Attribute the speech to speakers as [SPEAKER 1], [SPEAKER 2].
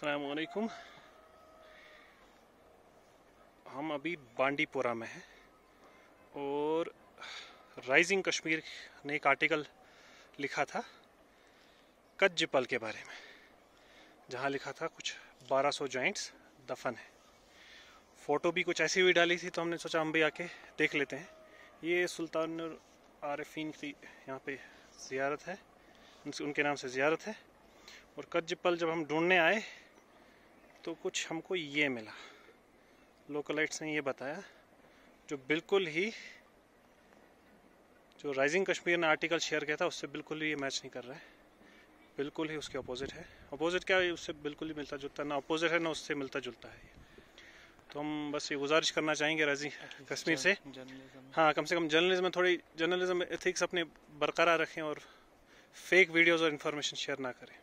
[SPEAKER 1] असलकुम हम अभी बांडीपुरा में हैं और राइजिंग कश्मीर ने एक आर्टिकल लिखा था कज्जपल के बारे में, जहाँ लिखा था कुछ 1200 सौ जॉइंट्स दफन है। फ़ोटो भी कुछ ऐसी हुई डाली थी तो हमने सोचा हम भी आके देख लेते हैं। ये सुल्तान आरफीन की यहाँ पे ज़ियारत है। उनके नाम से ज़ियारत है। और कज्जपल जब हम ढूँढने आए तो कुछ हमको ये मिला। लोकलाइट्स ने ये बताया जो बिल्कुल ही जो राइजिंग कश्मीर ने आर्टिकल शेयर किया था उससे बिल्कुल ही ये मैच नहीं कर रहा है। बिल्कुल ही उसके अपोजिट है। अपोजिट क्या है? उससे बिल्कुल ही मिलता जुलता ना अपोजिट है ना उससे मिलता जुलता है। तो हम बस ये गुजारिश करना चाहेंगे राइजिंग कश्मीर से। हाँ कम से कम जर्नलिज्म में थोड़ी जर्नलिज्म एथिक्स अपने बरकरार रखें और फेक वीडियोज़ और इन्फॉर्मेशन शेयर ना करें।